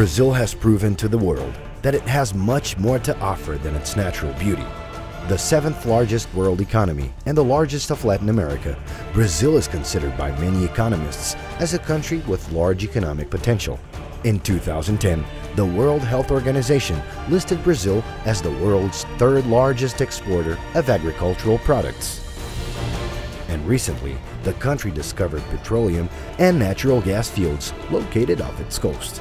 Brazil has proven to the world that it has much more to offer than its natural beauty. The seventh largest world economy and the largest of Latin America, Brazil is considered by many economists as a country with large economic potential. In 2010, the World Health Organization listed Brazil as the world's third largest exporter of agricultural products. And recently, the country discovered petroleum and natural gas fields located off its coast.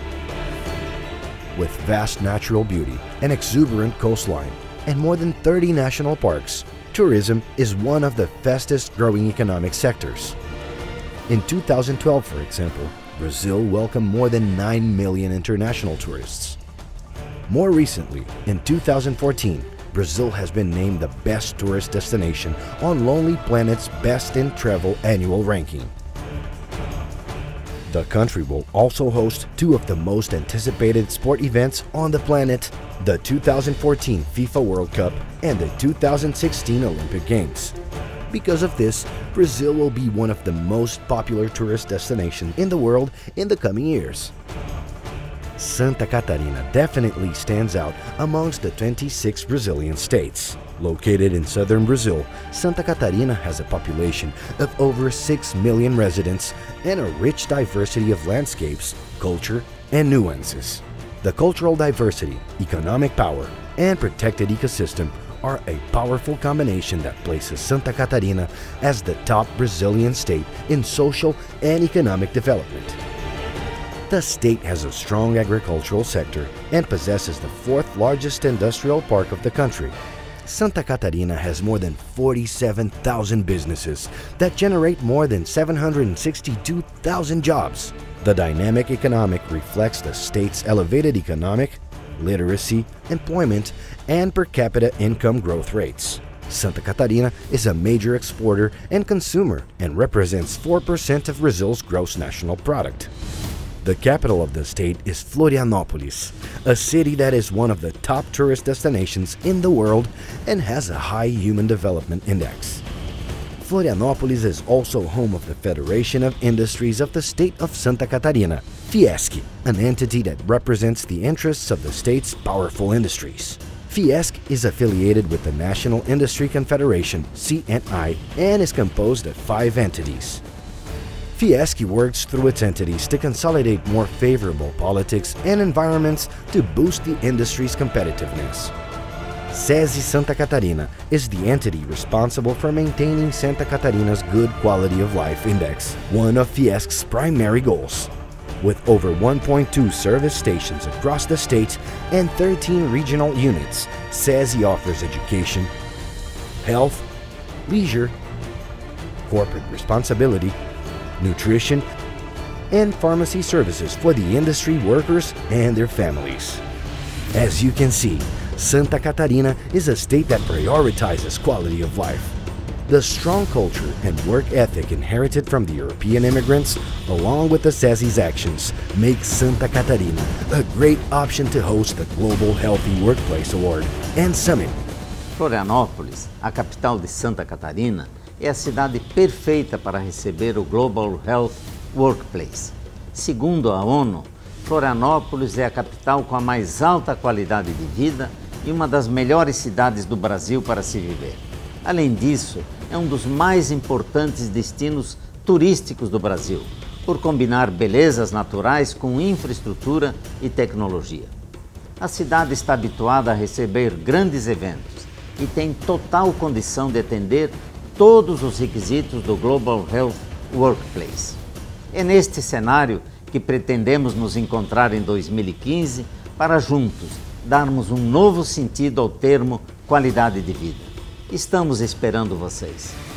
With vast natural beauty, an exuberant coastline, and more than 30 national parks, tourism is one of the fastest growing economic sectors. In 2012, for example, Brazil welcomed more than 9 million international tourists. More recently, in 2014, Brazil has been named the best tourist destination on Lonely Planet's Best in Travel annual ranking. The country will also host two of the most anticipated sport events on the planet, the 2014 FIFA World Cup and the 2016 Olympic Games. Because of this, Brazil will be one of the most popular tourist destinations in the world in the coming years. Santa Catarina definitely stands out amongst the 26 Brazilian states. Located in southern Brazil, Santa Catarina has a population of over 6 million residents and a rich diversity of landscapes, culture, and nuances. The cultural diversity, economic power, and protected ecosystem are a powerful combination that places Santa Catarina as the top Brazilian state in social and economic development. The state has a strong agricultural sector and possesses the fourth largest industrial park of the country. Santa Catarina has more than 47,000 businesses that generate more than 762,000 jobs. The dynamic economic reflects the state's elevated economic, literacy, employment, and per capita income growth rates. Santa Catarina is a major exporter and consumer and represents 4% of Brazil's gross national product. The capital of the state is Florianopolis, a city that is one of the top tourist destinations in the world and has a high Human Development Index. Florianopolis is also home of the Federation of Industries of the state of Santa Catarina, Fiesc, an entity that represents the interests of the state's powerful industries. Fiesc is affiliated with the National Industry Confederation, CNI, and is composed of five entities. Fiesc works through its entities to consolidate more favorable politics and environments to boost the industry's competitiveness. SESI Santa Catarina is the entity responsible for maintaining Santa Catarina's Good Quality of Life Index, one of Fiesc's primary goals. With over 1.2 service stations across the state and 13 regional units, SESI offers education, health, leisure, corporate responsibility, nutrition, and pharmacy services for the industry workers and their families. As you can see, Santa Catarina is a state that prioritizes quality of life. The strong culture and work ethic inherited from the European immigrants, along with the SESI's actions, make Santa Catarina a great option to host the Global Healthy Workplace Award and Summit. Florianópolis, a capital de Santa Catarina, é a cidade perfeita para receber o Global Health Workplace. Segundo a ONU, Florianópolis é a capital com a mais alta qualidade de vida e uma das melhores cidades do Brasil para se viver. Além disso, é um dos mais importantes destinos turísticos do Brasil, por combinar belezas naturais com infraestrutura e tecnologia. A cidade está habituada a receber grandes eventos e tem total condição de atender todos os requisitos do Global Health Workplace. É neste cenário que pretendemos nos encontrar em 2015 para juntos darmos um novo sentido ao termo qualidade de vida. Estamos esperando vocês.